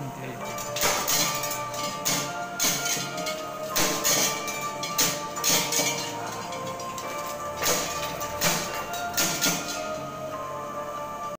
Entendi.